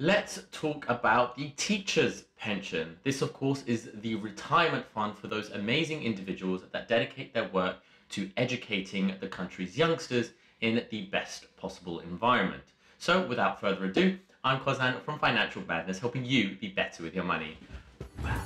Let's talk about the teacher's pension. This, of course, is the retirement fund for those amazing individuals that dedicate their work to educating the country's youngsters in the best possible environment. So, without further ado, I'm Kozan from Financial Madness, helping you be better with your money. Wow.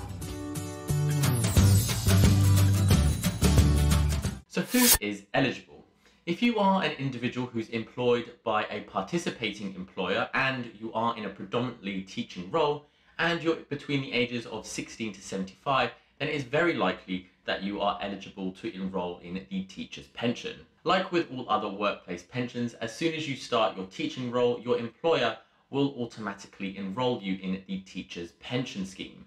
So who is eligible? If you are an individual who's employed by a participating employer and you are in a predominantly teaching role and you're between the ages of 16 to 75, then it is very likely that you are eligible to enroll in the teacher's pension. Like with all other workplace pensions, as soon as you start your teaching role, your employer will automatically enroll you in the teacher's pension scheme.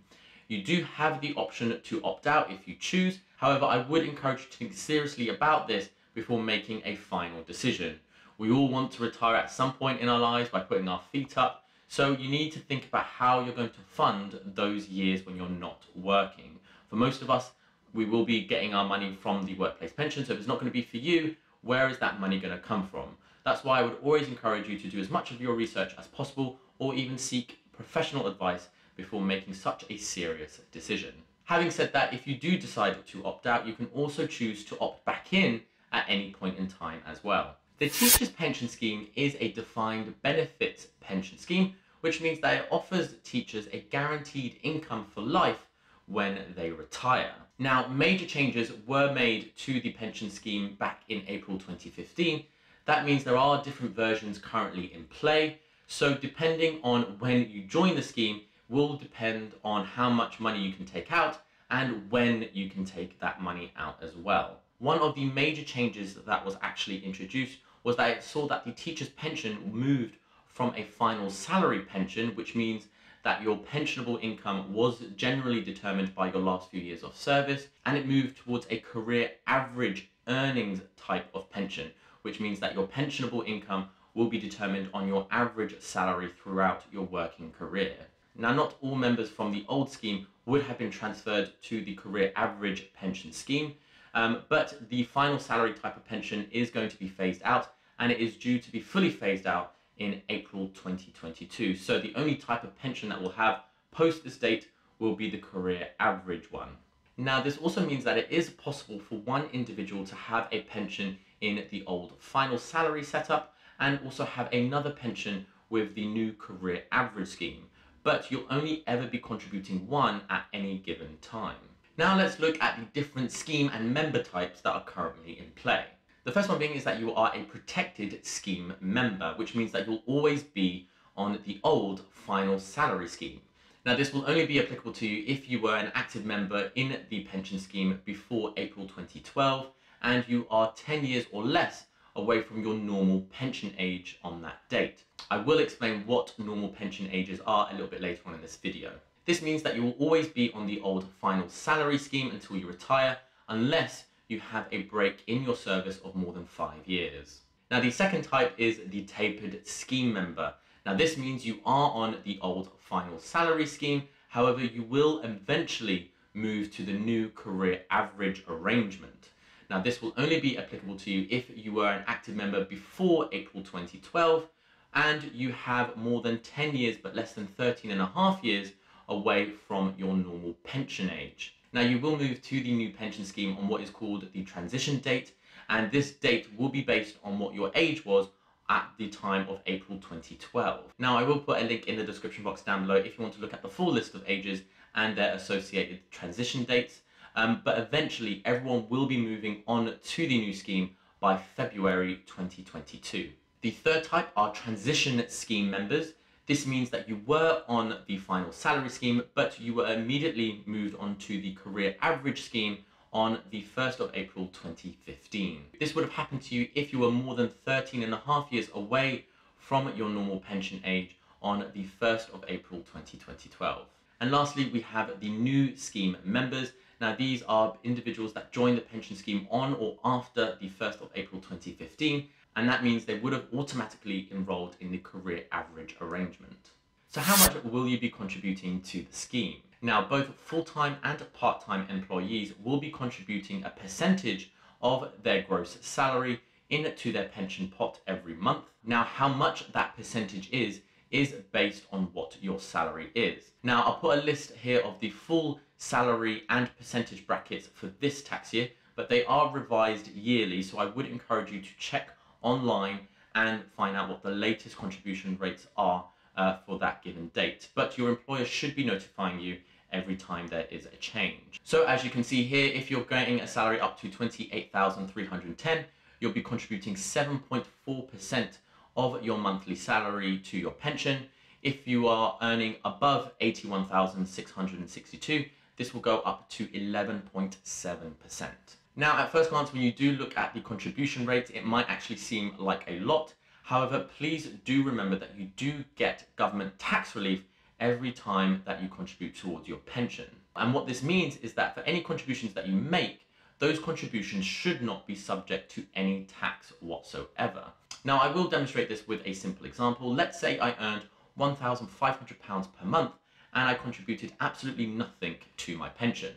You do have the option to opt out if you choose, However, I would encourage you to think seriously about this before making a final decision. We all want to retire at some point in our lives by putting our feet up, so you need to think about how you're going to fund those years when you're not working. For most of us, we will be getting our money from the workplace pension, so if it's not going to be for you, where is that money going to come from? That's why I would always encourage you to do as much of your research as possible or even seek professional advice before making such a serious decision. Having said that, if you do decide to opt out, you can also choose to opt back in at any point in time as well. The Teachers Pension Scheme is a defined benefit pension scheme, which means that it offers teachers a guaranteed income for life when they retire. Now, major changes were made to the pension scheme back in April 2015. That means there are different versions currently in play. So depending on when you join the scheme, will depend on how much money you can take out and when you can take that money out as well. One of the major changes that was actually introduced was that it saw that the teacher's pension moved from a final salary pension, which means that your pensionable income was generally determined by your last few years of service, and it moved towards a career average earnings type of pension, which means that your pensionable income will be determined on your average salary throughout your working career. Now, not all members from the old scheme would have been transferred to the career average pension scheme, um, but the final salary type of pension is going to be phased out and it is due to be fully phased out in April 2022. So the only type of pension that we'll have post this date will be the career average one. Now, this also means that it is possible for one individual to have a pension in the old final salary setup and also have another pension with the new career average scheme but you'll only ever be contributing one at any given time. Now let's look at the different scheme and member types that are currently in play. The first one being is that you are a protected scheme member, which means that you'll always be on the old final salary scheme. Now this will only be applicable to you if you were an active member in the pension scheme before April 2012 and you are 10 years or less away from your normal pension age on that date. I will explain what normal pension ages are a little bit later on in this video. This means that you will always be on the old final salary scheme until you retire, unless you have a break in your service of more than five years. Now the second type is the tapered scheme member. Now this means you are on the old final salary scheme, however you will eventually move to the new career average arrangement. Now this will only be applicable to you if you were an active member before April 2012 and you have more than 10 years but less than 13 and a half years away from your normal pension age. Now you will move to the new pension scheme on what is called the transition date and this date will be based on what your age was at the time of April 2012. Now I will put a link in the description box down below if you want to look at the full list of ages and their associated transition dates um, but eventually everyone will be moving on to the new scheme by February 2022. The third type are transition scheme members. This means that you were on the final salary scheme, but you were immediately moved on to the career average scheme on the 1st of April 2015. This would have happened to you if you were more than 13 and a half years away from your normal pension age on the 1st of April 2012. And lastly, we have the new scheme members. Now, these are individuals that joined the pension scheme on or after the 1st of April 2015, and that means they would have automatically enrolled in the career average arrangement. So how much will you be contributing to the scheme? Now, both full-time and part-time employees will be contributing a percentage of their gross salary into their pension pot every month. Now, how much that percentage is, is based on what your salary is. Now, I'll put a list here of the full salary and percentage brackets for this tax year, but they are revised yearly, so I would encourage you to check online and find out what the latest contribution rates are uh, for that given date. But your employer should be notifying you every time there is a change. So as you can see here, if you're getting a salary up to 28,310, you'll be contributing 7.4% of your monthly salary to your pension. If you are earning above 81,662, this will go up to 11.7%. Now, at first glance, when you do look at the contribution rate, it might actually seem like a lot. However, please do remember that you do get government tax relief every time that you contribute towards your pension. And what this means is that for any contributions that you make, those contributions should not be subject to any tax whatsoever. Now, I will demonstrate this with a simple example. Let's say I earned £1,500 per month and I contributed absolutely nothing to my pension.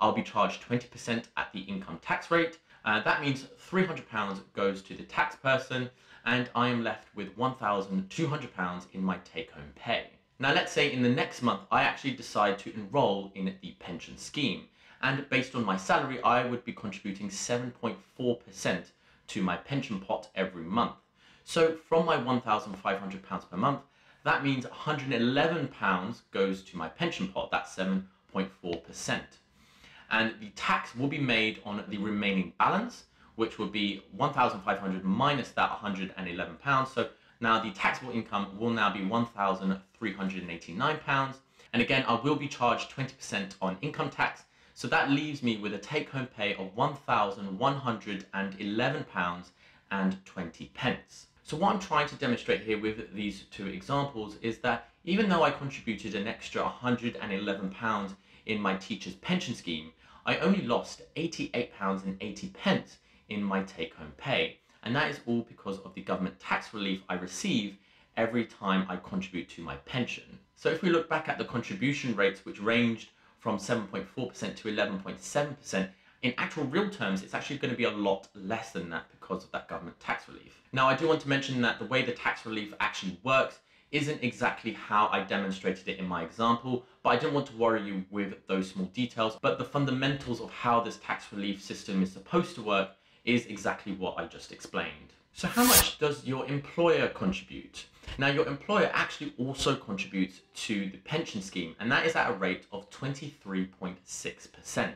I'll be charged 20% at the income tax rate. Uh, that means £300 goes to the tax person and I am left with £1,200 in my take-home pay. Now let's say in the next month I actually decide to enroll in the pension scheme and based on my salary I would be contributing 7.4% to my pension pot every month. So from my £1,500 per month that means £111 goes to my pension pot, that's 7.4%. And the tax will be made on the remaining balance which would be 1,500 minus that 111 pounds. So now the taxable income will now be 1,389 pounds. And again, I will be charged 20% on income tax. So that leaves me with a take home pay of 1,111 pounds and 20 pence. So what I'm trying to demonstrate here with these two examples is that even though I contributed an extra 111 pounds in my teacher's pension scheme, I only lost 88 pounds and 80 pence in my take-home pay. And that is all because of the government tax relief I receive every time I contribute to my pension. So if we look back at the contribution rates, which ranged from 7.4% to 11.7%, in actual real terms, it's actually going to be a lot less than that because of that government tax relief. Now, I do want to mention that the way the tax relief actually works isn't exactly how I demonstrated it in my example, but I didn't want to worry you with those small details. But the fundamentals of how this tax relief system is supposed to work is exactly what I just explained. So how much does your employer contribute? Now your employer actually also contributes to the pension scheme and that is at a rate of 23.6%.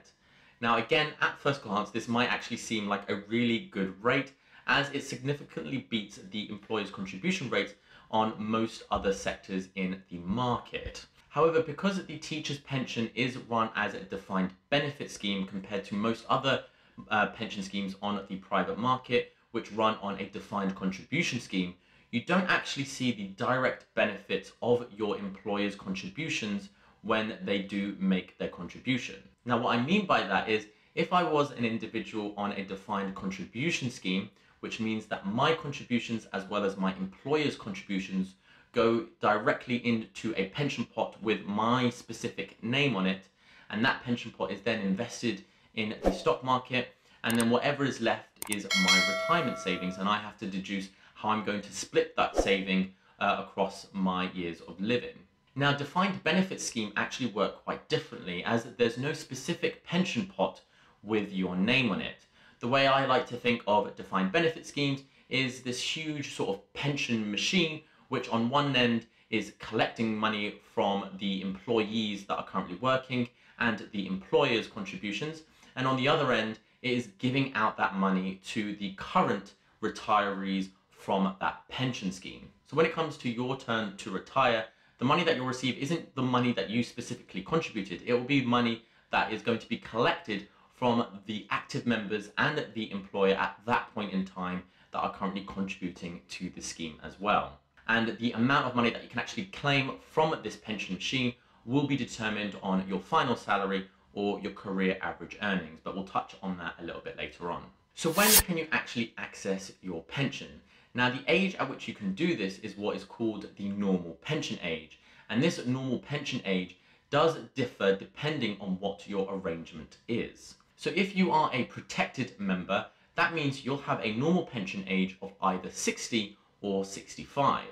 Now again, at first glance, this might actually seem like a really good rate as it significantly beats the employer's contribution rate on most other sectors in the market. However, because the teacher's pension is run as a defined benefit scheme compared to most other uh, pension schemes on the private market, which run on a defined contribution scheme, you don't actually see the direct benefits of your employer's contributions when they do make their contribution. Now, what I mean by that is if I was an individual on a defined contribution scheme, which means that my contributions as well as my employer's contributions go directly into a pension pot with my specific name on it, and that pension pot is then invested in the stock market and then whatever is left is my retirement savings and I have to deduce how I'm going to split that saving uh, across my years of living. Now defined benefit scheme actually work quite differently as there's no specific pension pot with your name on it. The way I like to think of defined benefit schemes is this huge sort of pension machine which on one end is collecting money from the employees that are currently working and the employer's contributions and on the other end is giving out that money to the current retirees from that pension scheme. So when it comes to your turn to retire, the money that you'll receive isn't the money that you specifically contributed. It will be money that is going to be collected from the active members and the employer at that point in time that are currently contributing to the scheme as well. And the amount of money that you can actually claim from this pension machine will be determined on your final salary or your career average earnings, but we'll touch on that a little bit later on. So when can you actually access your pension? Now the age at which you can do this is what is called the normal pension age. And this normal pension age does differ depending on what your arrangement is. So if you are a protected member, that means you'll have a normal pension age of either 60 or 65.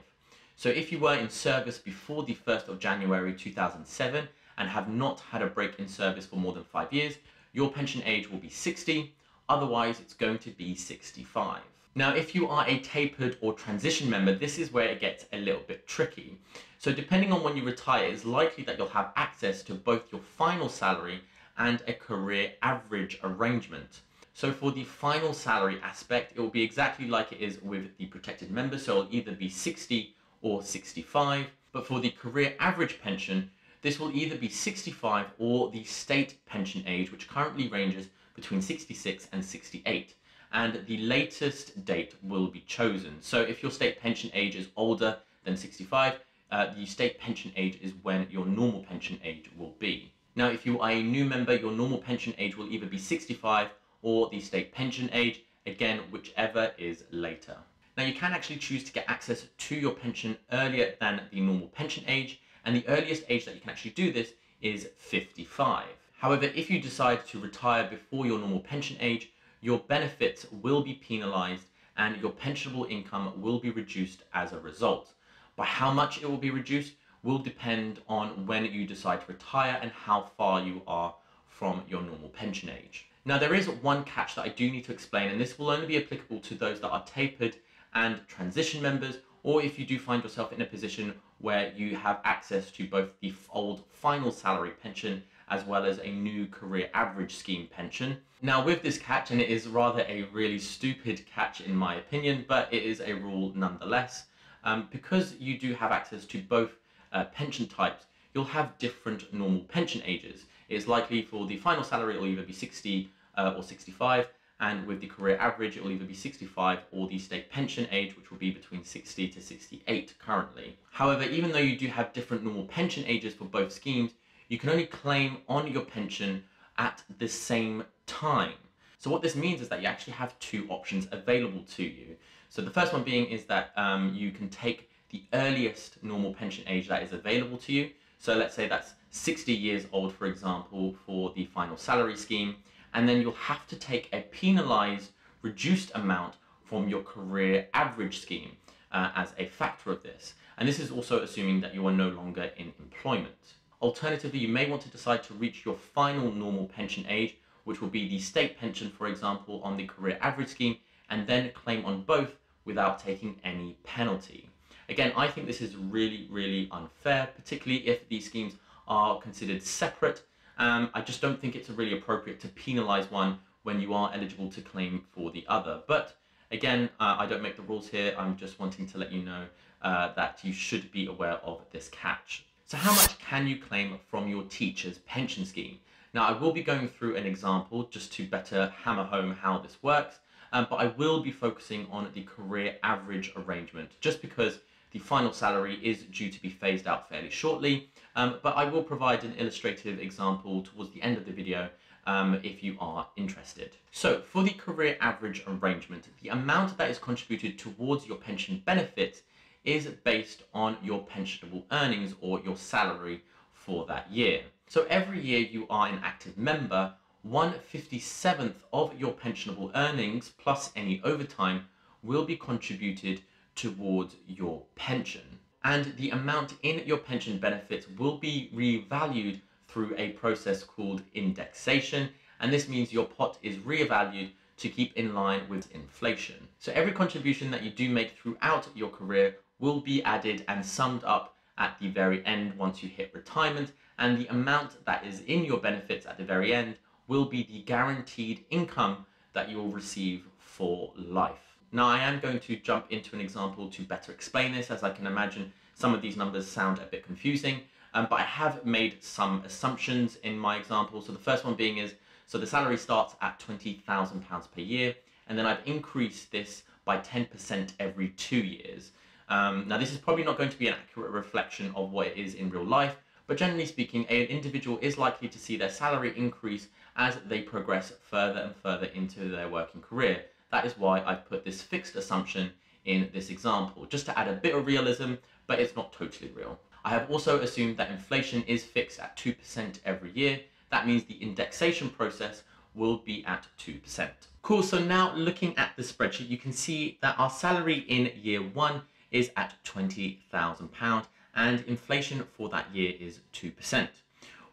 So if you were in service before the 1st of January 2007 and have not had a break in service for more than five years, your pension age will be 60, otherwise it's going to be 65. Now, if you are a tapered or transition member, this is where it gets a little bit tricky. So depending on when you retire, it's likely that you'll have access to both your final salary and a career average arrangement. So for the final salary aspect, it will be exactly like it is with the protected member. So it'll either be 60 or 65. But for the career average pension, this will either be 65 or the state pension age, which currently ranges between 66 and 68. And the latest date will be chosen. So if your state pension age is older than 65, uh, the state pension age is when your normal pension age will be. Now, if you are a new member, your normal pension age will either be 65 or the state pension age, again, whichever is later. Now, you can actually choose to get access to your pension earlier than the normal pension age, and the earliest age that you can actually do this is 55. However, if you decide to retire before your normal pension age, your benefits will be penalised and your pensionable income will be reduced as a result. By how much it will be reduced will depend on when you decide to retire and how far you are from your normal pension age. Now there is one catch that I do need to explain and this will only be applicable to those that are tapered and transition members or if you do find yourself in a position where you have access to both the old final salary pension as well as a new career average scheme pension. Now with this catch, and it is rather a really stupid catch in my opinion, but it is a rule nonetheless, um, because you do have access to both uh, pension types, you'll have different normal pension ages. It's likely for the final salary it will either be 60 uh, or 65, and with the career average it will either be 65 or the state pension age which will be between 60 to 68 currently. However, even though you do have different normal pension ages for both schemes, you can only claim on your pension at the same time. So what this means is that you actually have two options available to you. So the first one being is that um, you can take the earliest normal pension age that is available to you. So let's say that's 60 years old, for example, for the final salary scheme. And then you'll have to take a penalized, reduced amount from your career average scheme uh, as a factor of this. And this is also assuming that you are no longer in employment. Alternatively, you may want to decide to reach your final normal pension age, which will be the state pension, for example, on the career average scheme, and then claim on both without taking any penalty. Again, I think this is really, really unfair, particularly if these schemes are considered separate. Um, I just don't think it's really appropriate to penalise one when you are eligible to claim for the other. But again, uh, I don't make the rules here. I'm just wanting to let you know uh, that you should be aware of this catch. So how much can you claim from your teacher's pension scheme? Now I will be going through an example just to better hammer home how this works, um, but I will be focusing on the career average arrangement just because the final salary is due to be phased out fairly shortly, um, but I will provide an illustrative example towards the end of the video um, if you are interested. So for the career average arrangement, the amount that is contributed towards your pension benefit is based on your pensionable earnings or your salary for that year. So every year you are an active member, 157th of your pensionable earnings plus any overtime will be contributed towards your pension. And the amount in your pension benefits will be revalued through a process called indexation. And this means your pot is revalued to keep in line with inflation. So every contribution that you do make throughout your career will be added and summed up at the very end once you hit retirement. And the amount that is in your benefits at the very end will be the guaranteed income that you will receive for life. Now I am going to jump into an example to better explain this as I can imagine some of these numbers sound a bit confusing, um, but I have made some assumptions in my example. So the first one being is, so the salary starts at £20,000 per year, and then I've increased this by 10% every two years. Um, now this is probably not going to be an accurate reflection of what it is in real life, but generally speaking, an individual is likely to see their salary increase as they progress further and further into their working career. That is why I've put this fixed assumption in this example, just to add a bit of realism, but it's not totally real. I have also assumed that inflation is fixed at 2% every year. That means the indexation process will be at 2%. Cool, so now looking at the spreadsheet, you can see that our salary in year one is at £20,000 and inflation for that year is 2%.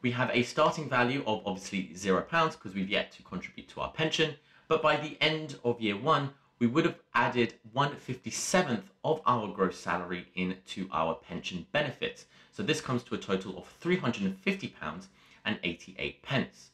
We have a starting value of obviously £0 because we've yet to contribute to our pension, but by the end of year one, we would have added 157th of our gross salary into our pension benefits. So this comes to a total of £350 and 88 pence.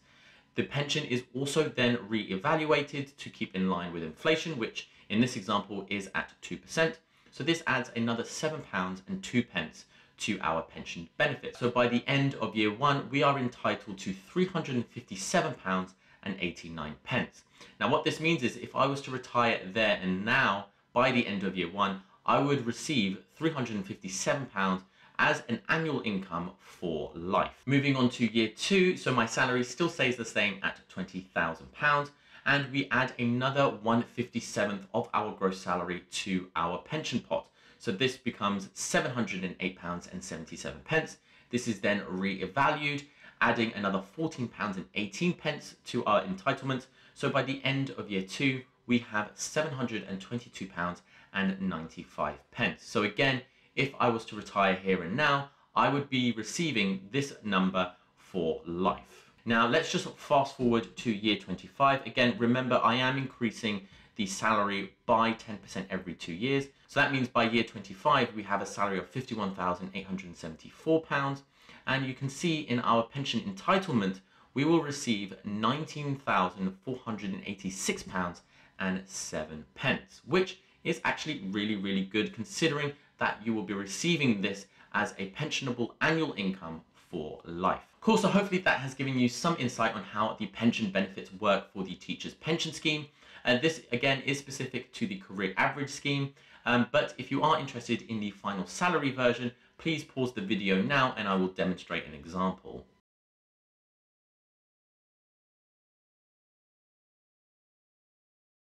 The pension is also then re-evaluated to keep in line with inflation, which in this example is at 2%. So this adds another £7 and 2 pence to our pension benefit. So by the end of year one, we are entitled to £357 and 89 pence. Now what this means is if I was to retire there and now by the end of year one, I would receive £357 as an annual income for life. Moving on to year two, so my salary still stays the same at £20,000 and we add another 157th of our gross salary to our pension pot. So this becomes seven hundred and eight pounds and seventy seven pence. This is then re-evaluated adding another £14.18 to our entitlement. So by the end of year two, we have £722.95. So again, if I was to retire here and now, I would be receiving this number for life. Now let's just fast forward to year 25. Again, remember I am increasing the salary by 10% every two years. So that means by year 25, we have a salary of £51,874 and you can see in our pension entitlement we will receive £19,486 and 7 pence, which is actually really, really good considering that you will be receiving this as a pensionable annual income for life. Cool, so hopefully that has given you some insight on how the pension benefits work for the teacher's pension scheme. And this again is specific to the career average scheme. Um, but if you are interested in the final salary version, please pause the video now and I will demonstrate an example.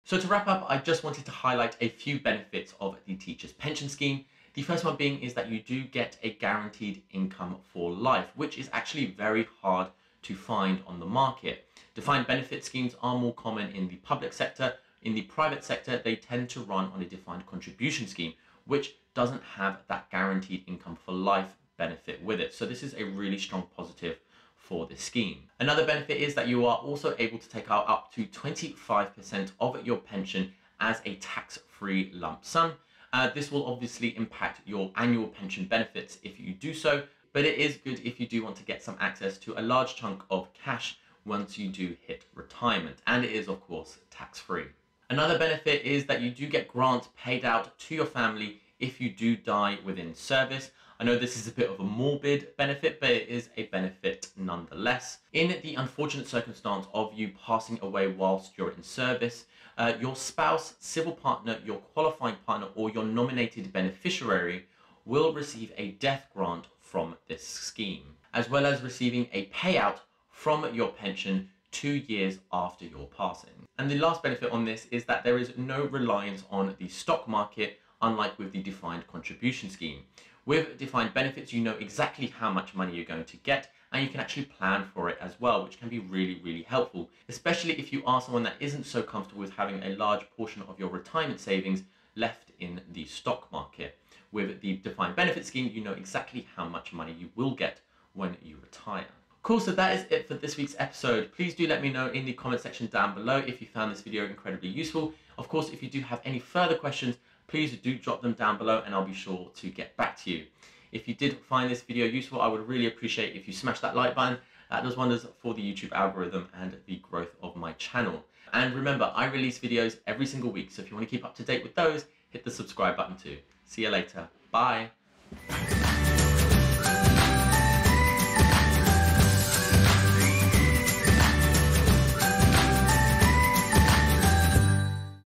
So to wrap up, I just wanted to highlight a few benefits of the teacher's pension scheme. The first one being is that you do get a guaranteed income for life, which is actually very hard to find on the market. Defined benefit schemes are more common in the public sector. In the private sector, they tend to run on a defined contribution scheme, which doesn't have that guaranteed income for life benefit with it. So this is a really strong positive for this scheme. Another benefit is that you are also able to take out up to 25% of your pension as a tax-free lump sum. Uh, this will obviously impact your annual pension benefits if you do so, but it is good if you do want to get some access to a large chunk of cash once you do hit retirement. And it is, of course, tax-free. Another benefit is that you do get grants paid out to your family if you do die within service. I know this is a bit of a morbid benefit, but it is a benefit nonetheless. In the unfortunate circumstance of you passing away whilst you're in service, uh, your spouse, civil partner, your qualifying partner, or your nominated beneficiary will receive a death grant from this scheme, as well as receiving a payout from your pension two years after your passing. And the last benefit on this is that there is no reliance on the stock market, unlike with the defined contribution scheme. With defined benefits, you know exactly how much money you're going to get and you can actually plan for it as well, which can be really, really helpful, especially if you are someone that isn't so comfortable with having a large portion of your retirement savings left in the stock market. With the defined benefit scheme, you know exactly how much money you will get when you retire. Cool, so that is it for this week's episode. Please do let me know in the comment section down below if you found this video incredibly useful. Of course, if you do have any further questions, please do drop them down below and I'll be sure to get back to you. If you did find this video useful, I would really appreciate if you smash that like button. That does wonders for the YouTube algorithm and the growth of my channel. And remember, I release videos every single week, so if you want to keep up to date with those, hit the subscribe button too. See you later. Bye.